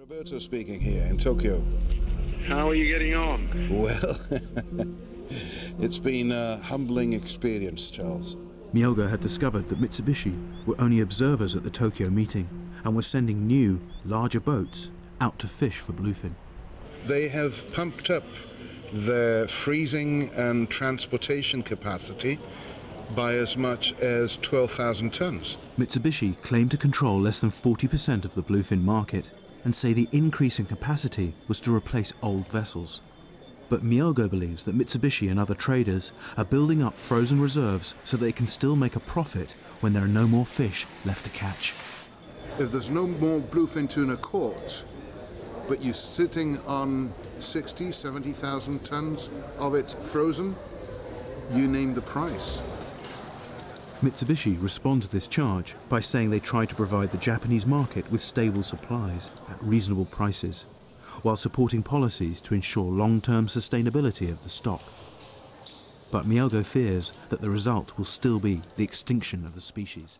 Roberto speaking here in Tokyo. How are you getting on? Well, it's been a humbling experience, Charles. Mielgo had discovered that Mitsubishi were only observers at the Tokyo meeting and were sending new, larger boats out to fish for bluefin. They have pumped up their freezing and transportation capacity by as much as 12,000 tons. Mitsubishi claimed to control less than 40% of the bluefin market and say the increase in capacity was to replace old vessels. But Mielgo believes that Mitsubishi and other traders are building up frozen reserves so they can still make a profit when there are no more fish left to catch. If there's no more bluefin tuna caught, but you're sitting on 60, 70,000 tons of it frozen, you name the price. Mitsubishi respond to this charge by saying they try to provide the Japanese market with stable supplies at reasonable prices, while supporting policies to ensure long-term sustainability of the stock. But Mielgo fears that the result will still be the extinction of the species.